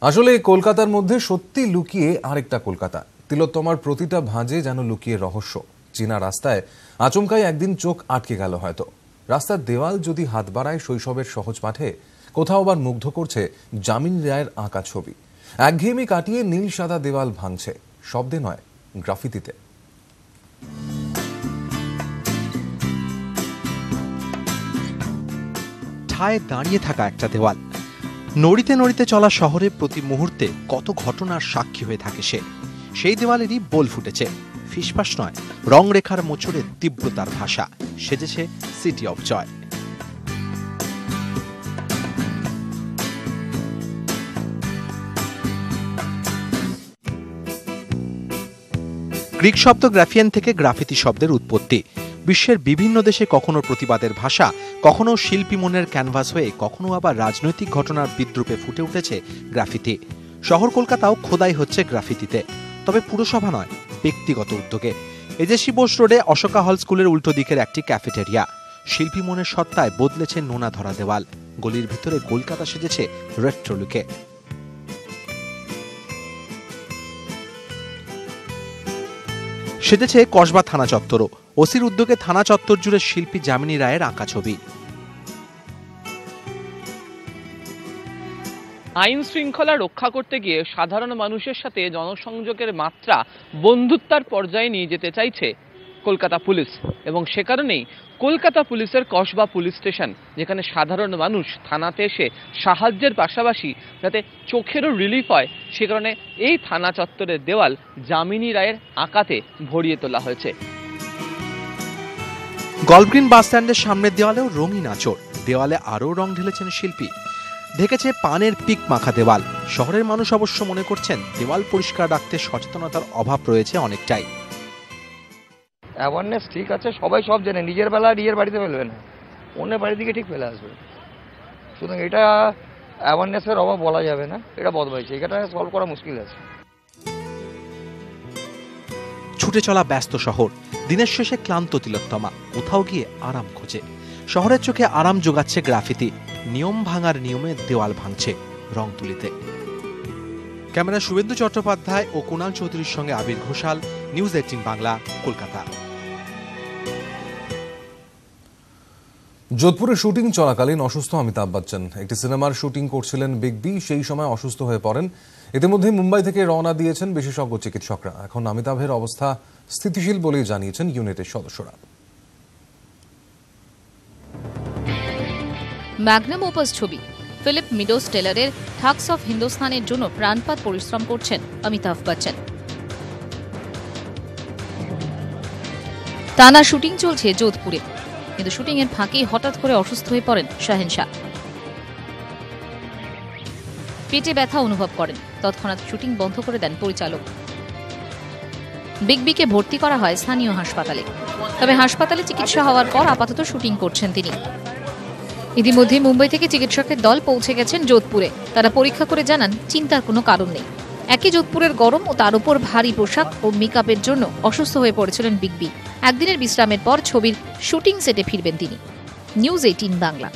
আসলে কলকাতার মধ্যে সত্যি লুকিয়ে আরেকটা কলকাতা। তিলোত্তমার প্রতিটা ভাঁজে যেন লুকিয়ে রহস্য। চীনা রাস্তায় আচমকাই একদিন চোখ আটকে গেল হয়তো। রাস্তার দেওয়াল যদি হাত বাড়ায় শৈশবের সহজ পাঠে, কোথাও আবার মুগ্ধ করছে জামিন রায়ের আঁকা ছবি। একঘেয়েমি কাটিয়ে নীল সাদা দেওয়াল ভাঙছে। শব্দে নয়, গ্রাফিতিতে। ঠায় দাঁড়িয়ে থাকা একটা দেওয়াল। নড়িতে নড়িতে চলা শহরে প্রতি মুহূর্তে কত ঘটনার সাক্ষী হয়ে থাকে সে। সেই দেওয়ালেরই বোল ফুটেছে। ফিসফাস নয়, রংরেখার মোচড়ে তীব্রতার ভাষা, সেজেছে সিটি অফ জয় গ্রিক শব্দ গ্রাফিয়ান থেকে গ্রাফিতি শব্দের উৎপত্তি। বিশ্বের বিভিন্ন দেশে কখনো প্রতিবাদের ভাষা, কখনো শিল্পী মনের ক্যানভাস হয়ে, কখনো আবার রাজনৈতিক ঘটনার বিদ্রুপে ফুটে উঠেছে গ্রাফিতি। শহর কলকাতাও খোদাই হচ্ছে গ্রাফিতিতে। তবে পুরসভা নয়, ব্যক্তিগত উদ্যোগে। এজেসি বোস রোডে অশোকা হল স্কুলের উল্টো দিকের একটি ক্যাফেটেরিয়া। শিল্পী মনের সত্তায় বদলেছে নোনা ধরা দেওয়াল গলির ভিতরে কলকাতা সেজেছে রেট্রোলুকে। সেজেছে কসবা থানা চত্বরও। ওসির উদ্যোগে থানা চত্বর জুড়ে শিল্পী যামিনী রায়ের আঁকা ছবি। আইন শৃঙ্খলা রক্ষা করতে গিয়ে সাধারণ মানুষের সাথে জনসংযোগের মাত্রা বন্ধুত্বার পর্যায়ে নিয়ে যেতে চাইছে কলকাতা পুলিশ। এবং সে কারণেই কলকাতা পুলিশের কসবা পুলিশ স্টেশন, যেখানে সাধারণ মানুষ থানাতে এসে সাহায্যের পাশাপাশি যাতে চোখেরও রিলিফ হয়, সে কারণে এই থানা চত্বরের দেওয়াল যামিনী রায়ের আঁকাতে ভরিয়ে তোলা হয়েছে। গলফগ্রিন বাস স্ট্যান্ডের সামনের দেওয়ালেও রঙিন আচর দেওয়ালে আরও রং ঢেলেছেন শিল্পী। ঢেকেছে পানের পিক মাখা দেওয়াল। শহরের মানুষ অবশ্য মনে করছেন, দেওয়াল পরিষ্কার রাখতে সচেতনতার অভাব রয়েছে অনেকটাই। অ্যাওয়ারনেস ঠিক আছে, সবাই সব জানে। নিজের বেলা নিজের বাড়িতে ফেলবে না। অন্যের বাড়ি থেকে ঠিক ফেলে আসবে। সুতরাং এটা অ্যাওয়ারনেসের অভাব বলা যাবে না, এটা বদলাইছে এটা সলভ করা মুশকিল আছে। ছুটে চলা ব্যস্ত শহর, দিনের শেষে ক্লান্ত তিলোত্তমা, কোথাও গিয়ে আরাম খোঁজে। শহরের চোখে আরাম যোগাচ্ছে গ্রাফিতি, নিয়ম ভাঙার নিয়মে দেওয়াল ভাঙছে রং তুলিতে। ক্যামেরা শুভেন্দু চট্টোপাধ্যায় ও কুণাল চৌধুরীর সঙ্গে আবির ঘোষাল, নিউজ এইটিন বাংলা, কলকাতা। যোধপুরে শুটিং চলাকালীন অসুস্থ অমিতাভ বচ্চন। একটি সিনেমার শুটিং করছিলেন বিগ বি, সেই সময় অসুস্থ হয়ে পড়েন। ইতিমধ্যে মুম্বাই থেকে রওনা দিয়েছেন বিশেষজ্ঞ চিকিৎসকরা। এখন অমিতাভের অবস্থা স্থিতিশীল বলেই জানিয়েছেন ইউনিটের সদস্যরা। ম্যাগনাম ওপাস ছবি। ফিলিপ মিডোস টেলারের ঠাকস অফ হিন্দুস্তানের জন্য প্রাণপাত পরিশ্রম করছেন অমিতাভ বচ্চন। টানা শুটিং চলছে যোধপুরে। কিন্তু শুটিং এর ফাঁকেই হঠাৎ করে অসুস্থ হয়ে পড়েন শাহেনশাহ পেটে ব্যথা অনুভব করেন। তৎক্ষণাৎ শুটিং বন্ধ করে দেন পরিচালক। বিগ বিকে ভর্তি করা হয় স্থানীয় হাসপাতালে। তবে হাসপাতালে চিকিৎসা হওয়ার পর আপাতত শুটিং করছেন তিনি। ইতিমধ্যে মুম্বাই থেকে চিকিৎসকের দল পৌঁছে গেছেন যোধপুরে। তারা পরীক্ষা করে জানান, চিন্তার কোনো কারণ নেই। একই যোধপুরের গরম ও তার উপর ভারী পোশাক ও মেকআপের জন্য অসুস্থ হয়ে পড়েছিলেন বিগ বি একদিনের বিশ্রামের পর ছবির শুটিং সেটে ফিরবেন তিনি। News eighteen Bangla.